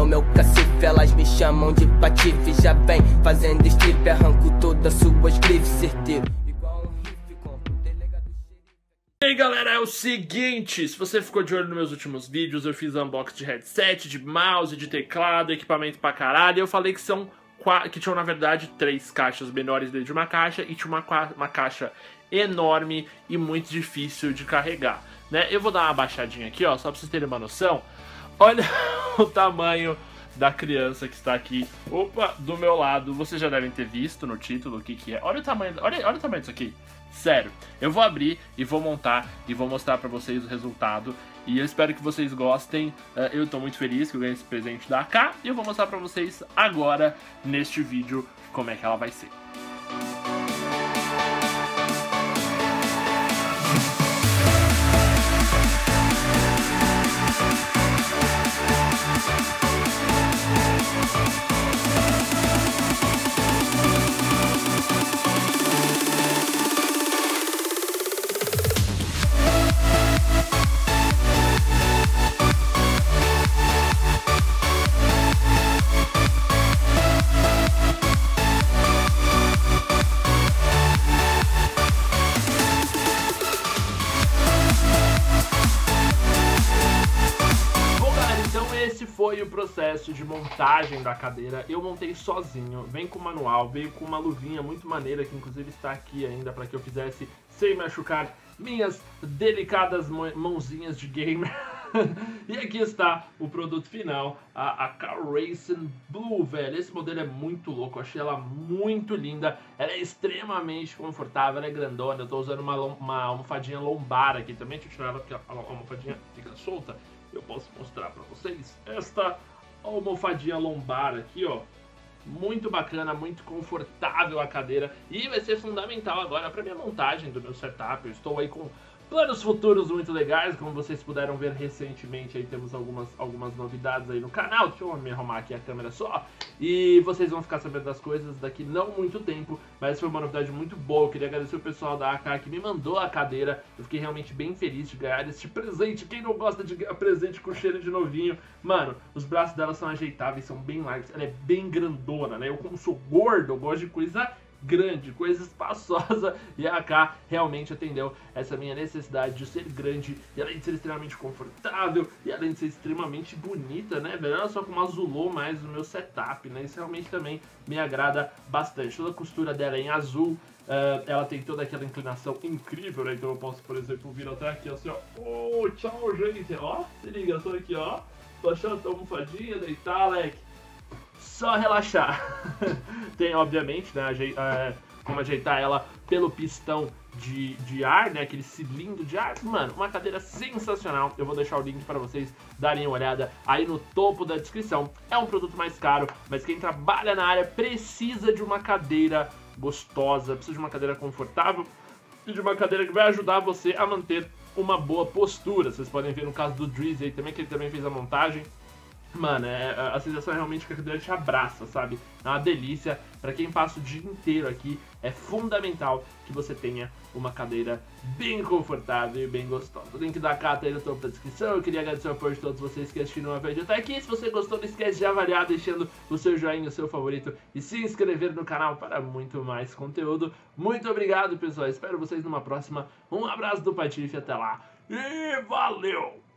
no meu cacife, elas me chamam de patife. Já vem fazendo strip, arranco todas suas grifes, certeiro. E aí galera, é o seguinte, se você ficou de olho nos meus últimos vídeos, eu fiz unboxing de headset, de mouse, de teclado, equipamento pra caralho, e eu falei que são que tinham na verdade três caixas menores dentro de uma caixa e tinha uma, uma caixa enorme e muito difícil de carregar, né? Eu vou dar uma baixadinha aqui, ó, só pra vocês terem uma noção. Olha o tamanho da criança que está aqui, opa, do meu lado. Vocês já devem ter visto no título o que que é. Olha o tamanho, olha, olha o tamanho disso aqui. Sério, eu vou abrir e vou montar e vou mostrar pra vocês o resultado. E eu espero que vocês gostem. Eh, eu tô muito feliz que eu ganhei esse presente da AK. E eu vou mostrar pra vocês agora, neste vídeo, como é que ela vai ser. Foi o processo de montagem da cadeira. Eu montei sozinho, vem com manual, veio com uma luvinha muito maneira, que inclusive está aqui ainda para que eu fizesse sem machucar minhas delicadas mãozinhas de gamer. e aqui está o produto final, a, a Car Racing Blue, velho. Esse modelo é muito louco, eu achei ela muito linda. Ela é extremamente confortável, ela é grandona. Eu estou usando uma, uma almofadinha lombar aqui também. Deixa eu tirar ela porque a almofadinha fica solta eu posso mostrar para vocês esta almofadinha lombar aqui, ó. Muito bacana, muito confortável a cadeira e vai ser fundamental agora para minha montagem do meu setup. Eu estou aí com planos futuros muito legais, como vocês puderam ver recentemente, aí temos algumas, algumas novidades aí no canal, deixa eu me arrumar aqui a câmera só, e vocês vão ficar sabendo das coisas daqui não muito tempo, mas foi uma novidade muito boa, eu queria agradecer o pessoal da AK que me mandou a cadeira, eu fiquei realmente bem feliz de ganhar este presente, quem não gosta de ganhar presente com cheiro de novinho, mano, os braços dela são ajeitáveis, são bem largos, ela é bem grandona, né, eu como sou gordo, eu gosto de coisa grande, coisa espaçosa, e a AK realmente atendeu essa minha necessidade de ser grande, e além de ser extremamente confortável, e além de ser extremamente bonita, né? Ela só como azulou mais o meu setup, né? Isso realmente também me agrada bastante. Toda a costura dela é em azul, Uh, ela tem toda aquela inclinação incrível, né? Então eu posso, por exemplo, vir até aqui assim, ó. Oh, tchau, gente! Ó, se liga, tô aqui, ó. Tô achando a almofadinha, deitar, Alec só relaxar. Tem, obviamente, né, é, como ajeitar ela pelo pistão de, de ar, né, aquele cilindro de ar. Mano, uma cadeira sensacional. Eu vou deixar o link para vocês darem uma olhada aí no topo da descrição. É um produto mais caro, mas quem trabalha na área precisa de uma cadeira gostosa, precisa de uma cadeira confortável e de uma cadeira que vai ajudar você a manter uma boa postura. Vocês podem ver no caso do Drizzy aí também, que ele também fez a montagem. Mano, é, a sensação é realmente que a cadeira te abraça, sabe? É uma delícia. Para quem passa o dia inteiro aqui, é fundamental que você tenha uma cadeira bem confortável e bem gostosa. O link da Cata aí no topo da descrição. Eu queria agradecer o apoio de todos vocês que assistiram o vídeo até aqui. Se você gostou, não esquece de avaliar, deixando o seu joinha, o seu favorito e se inscrever no canal para muito mais conteúdo. Muito obrigado, pessoal. Espero vocês numa próxima. Um abraço do Patife, até lá e valeu!